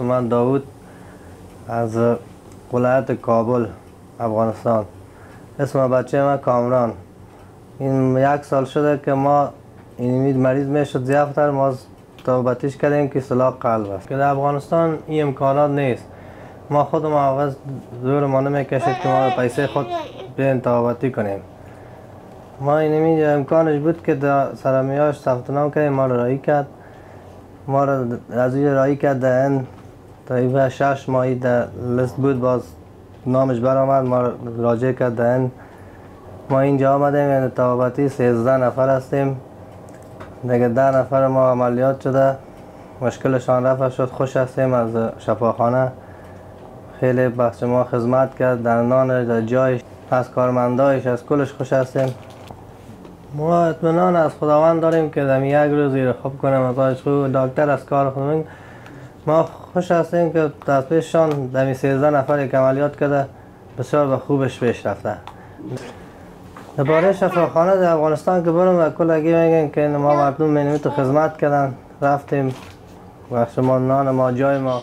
من داوود از ولایت کابل افغانستان. اسم بچه من کامران. این یک سال شده که ما این مریض می‌شد زیافتر ما توبتیش کردیم که صلاح قلب است. که در افغانستان این امکانات نیست. ما خود ما آغاز زور ما نمی‌کشید که ما پیسه خود بین توبتی کنیم. ما این امکانش بود که در سرمیاش ثبت نام کردیم ما را رایی کرد. ما را از این رایی کرد در این شش ماهی در لیست بود باز نامش برآمد ما را راجع کرد این ما اینجا آمدیم یعنی توابتی 13 نفر هستیم. دیگه ده نفر ما عملیات شده. مشکلشان رفع شد خوش هستیم از شفاخانه. خیلی بخش ما خدمت کرد در نان در جایش از کارمندایش از کلش خوش هستیم. ما اطمینان از خداوند داریم که در یک روز رو خوب کنیم از خوب دکتر از کار خودمون ما خوش هستیم که در پیششان در 13 نفر که عملیات کرده بسیار به خوبش پیش رفته. درباره شفاخانه در افغانستان که برم و کل اگه میگن که ما مردم مینویت خدمت کردن. رفتیم. و شما نان ما جای ما.